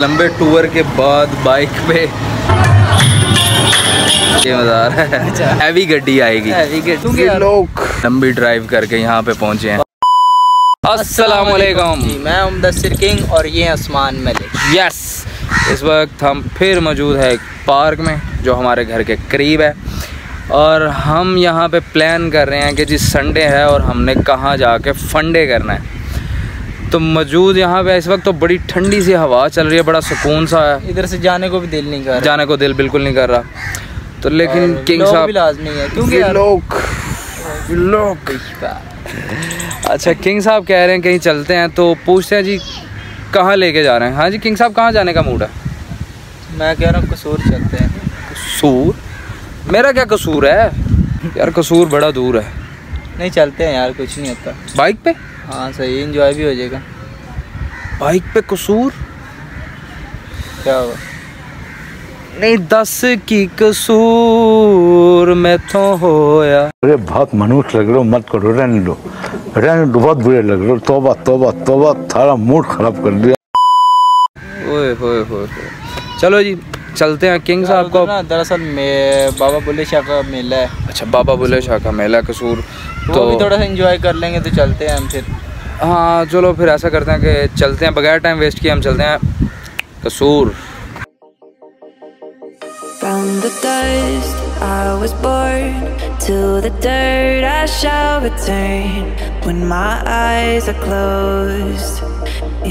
लंबे टूर के बाद बाइक पे। ये मज़ा आ रहा है हैवी गड्डी। आएगी ये लोग। लंबी ड्राइव करके यहाँ पे पहुँचे हैं। अस्सलाम वालेकुम मैं हूँ मुदस्सिर किंग और ये आसमान मलिक यस इस वक्त हम फिर मौजूद है एक पार्क में जो हमारे घर के करीब है। और हम यहाँ पे प्लान कर रहे हैं कि जी संडे है और हमने कहाँ जाके फंडे करना है। तो मौजूद यहाँ पे इस वक्त तो बड़ी ठंडी सी हवा चल रही है बड़ा सुकून सा है। इधर से जाने को भी दिल नहीं कर रहा। जाने को दिल बिल्कुल नहीं कर रहा। तो लेकिन किंग साहब लाजमी है। क्योंकि लोग लोग अच्छा किंग साहब कह रहे हैं कहीं चलते हैं तो पूछते हैं जी कहाँ लेके जा रहे हैं? हाँ जी किंग साहब कहाँ जाने का मूड है? मैं कह रहा हूँ कसूर चलते हैं। कसूर? मेरा क्या कसूर है? यार कसूर बड़ा दूर है। नहीं चलते हैं यार कुछ नहीं होता। बाइक पे? हाँ सही इंजॉय भी हो जाएगा। बाइक पे कसूर? क्या हुआ? नहीं दस की कसूर मैं तो होया। अरे बहुत मनुष्य लग रहे हो मत करो रहने दो। रहने दो बहुत बुरे लग रहे हो। तोबा तोबा तोबा थारा मूड खराब कर दिया। ओए होए होए। चलो जी चलते हैं। किंग साहब को दरअसल मैं बाबा बुल्ले शाह का मेला है। अच्छा बाबा बुल्ले शाह का मेला कसूर। तो भी थोड़ा सा इंजॉय कर लेंगे तो चलते हैं हम फिर हाँ चलो फिर ऐसा करते हैं कि चलते हैं बगैर टाइम वेस्ट किए हम चलते हैं कसूर From the dust I was born To the dirt I shall return When my eyes are closed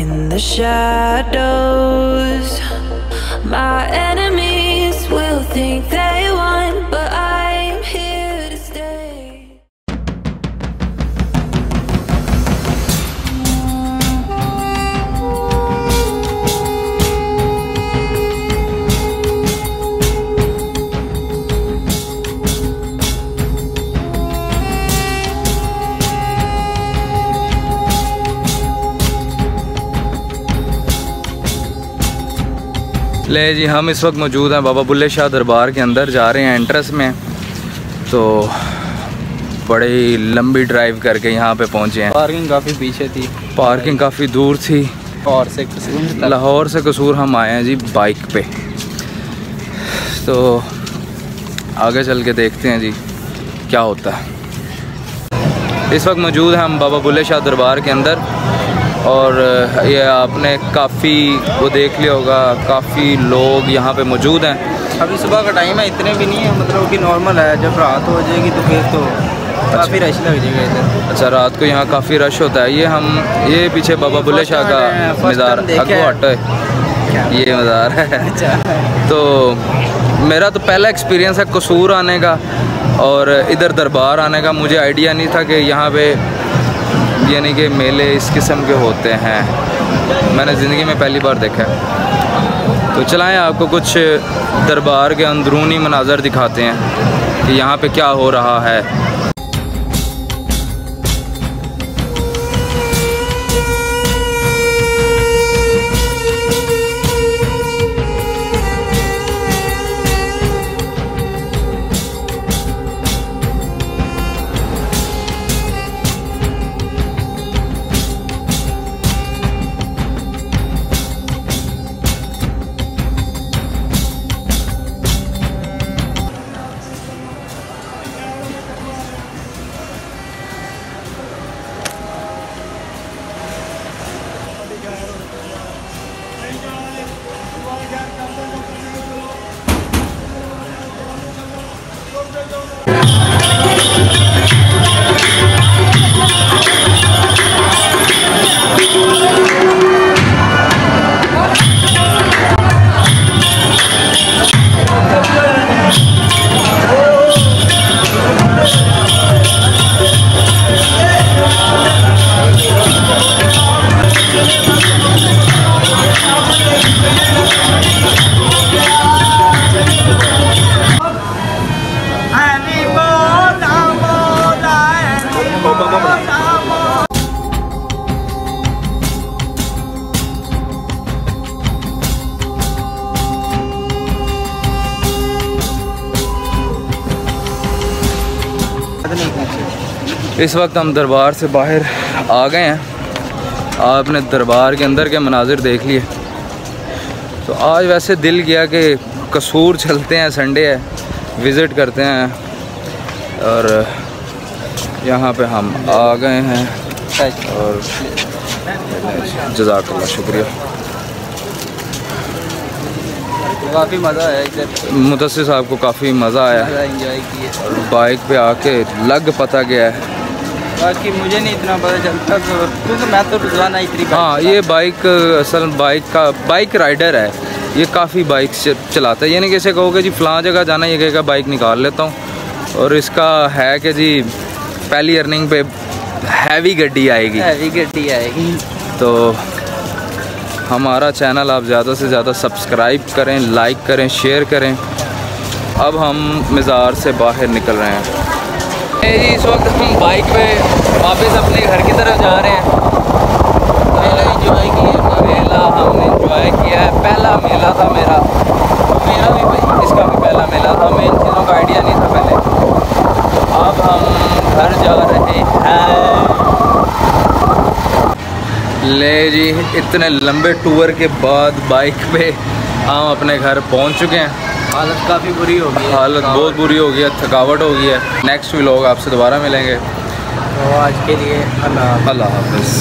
In the shadows My enemies will think they won ले जी हम इस वक्त मौजूद हैं बाबा बुल्ले शाह दरबार के अंदर जा रहे हैं एंट्रेंस में। तो बड़ी लंबी ड्राइव करके यहाँ पे पहुँचे हैं। पार्किंग काफ़ी पीछे थी। पार्किंग काफ़ी दूर थी। और से कसूर लाहौर से कसूर हम आए हैं जी बाइक पे। तो आगे चल के देखते हैं जी क्या होता है। इस वक्त मौजूद हैं हम बाबा बुल्ले शाह दरबार के अंदर। और ये आपने काफ़ी वो देख लिया होगा काफ़ी लोग यहाँ पे मौजूद हैं। अभी सुबह का टाइम है इतने भी नहीं है मतलब कि नॉर्मल है जब रात हो जाएगी तो फिर तो काफ़ी रश लग जाएगा इधर अच्छा रात को यहाँ काफ़ी रश होता है। ये हम ये पीछे बाबा बुल्ले शाह का मज़ार है। ये मज़ार है। अच्छा। तो मेरा तो पहला एक्सपीरियंस है कसूर आने का और इधर दरबार आने का। मुझे आइडिया नहीं था कि यहाँ पे यानी कि मेले इस किस्म के होते हैं। मैंने ज़िंदगी में पहली बार देखा है। तो चलाएँ, आपको कुछ दरबार के अंदरूनी मनाजर दिखाते हैं कि यहाँ पे क्या हो रहा है। इस वक्त हम दरबार से बाहर आ गए हैं। आपने दरबार के अंदर के मनाजिर देख लिए। तो आज वैसे दिल किया कि कसूर चलते हैं संडे है विज़िट करते हैं। और यहाँ पे हम आ गए हैं। और जजाकल्ला शुक्रिया। काफ़ी मज़ा आया इधर। मुदस्सिर साहब को काफ़ी मज़ा आया। बाइक पे आके लग पता गया है। बाकी मुझे नहीं इतना पता चलता तो क्योंकि मैं तो रोज़ाना इतनी हाँ ये बाइक असल बाइक का बाइक राइडर है। ये काफ़ी बाइक चलाता है। यानी कि इसे कहोगे जी फ़लाँ जगह जाना ये कहेगा बाइक निकाल लेता हूँ। और इसका है कि जी पहली अर्निंग पे हैवी गड्डी आएगी। हैवी गड्डी आएगी। तो हमारा चैनल आप ज़्यादा से ज़्यादा सब्सक्राइब करें लाइक करें शेयर करें। अब हम मज़ार से बाहर निकल रहे हैं। जी, इस वक्त हम बाइक पे वापस अपने घर की तरफ़ जा रहे हैं। मेला इंजॉय किया मेला हमने इंजॉय किया है, पहला मेला था मेरा। मेरा भी भाई, इसका भी पहला मेला था हमें इन चीज़ों का आइडिया नहीं था पहले। अब हम घर जा रहे हैं। ले जी, इतने लंबे टूर के बाद बाइक पे हम अपने घर पहुँच चुके हैं। हालत काफ़ी बुरी हो गई है हालत बहुत बुरी हो गई है थकावट हो गई है। नेक्स्ट व्लॉग आपसे दोबारा मिलेंगे। तो आज के लिए अल्लाह अल्लाह हाफिज़।